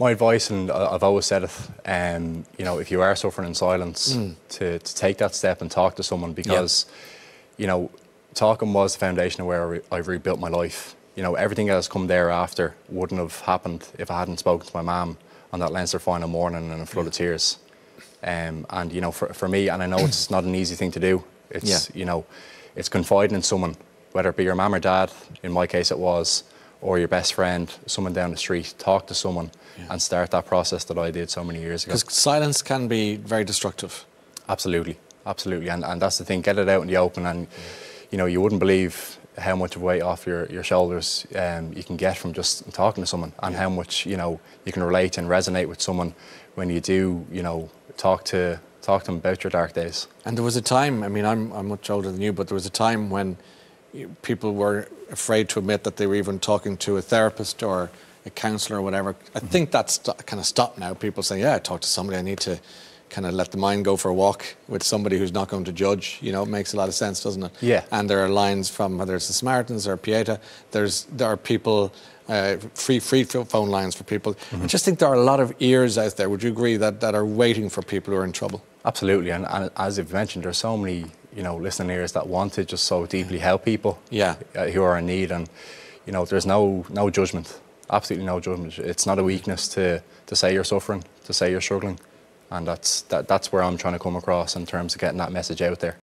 My advice, and I've always said it, um, you know, if you are suffering in silence, to, to take that step and talk to someone because, you know, talking was the foundation of where I rebuilt my life. You know, everything that has come thereafter wouldn't have happened if I hadn't spoken to my mum on that Leinster final morning in a flood of tears. Um, and you know, for, for me, and I know it's not an easy thing to do. It's Yeah. you know, it's confiding in someone, whether it be your mum or dad. In my case, it was, or your best friend, someone down the street. Talk to someone and start that process that I did so many years ago. Because silence can be very destructive. Absolutely, absolutely, and and that's the thing. Get it out in the open, and you know, you wouldn't believe how much of weight off your, your shoulders um, you can get from just talking to someone, and how much you know you can relate and resonate with someone when you do, you know, talk to talk to them about your dark days. And there was a time, I mean, I'm, I'm much older than you, but there was a time when people were afraid to admit that they were even talking to a therapist or a counsellor or whatever. I think that's kind of stopped now. People say, yeah, I talked to somebody, I need to kind of let the mind go for a walk with somebody who's not going to judge. You know, it makes a lot of sense, doesn't it? Yeah. And there are lines from whether it's the Samaritans or Pieta. There's there are people uh, free free phone lines for people. I just think there are a lot of ears out there. Would you agree that that are waiting for people who are in trouble? Absolutely, and, and as you've mentioned, there's so many you know listening ears that want to just so deeply help people. Yeah. uh, who are in need, and you know, there's no no judgment, absolutely no judgment. It's not a weakness to to say you're suffering, to say you're struggling, and that's that, that's where I'm trying to come across in terms of getting that message out there.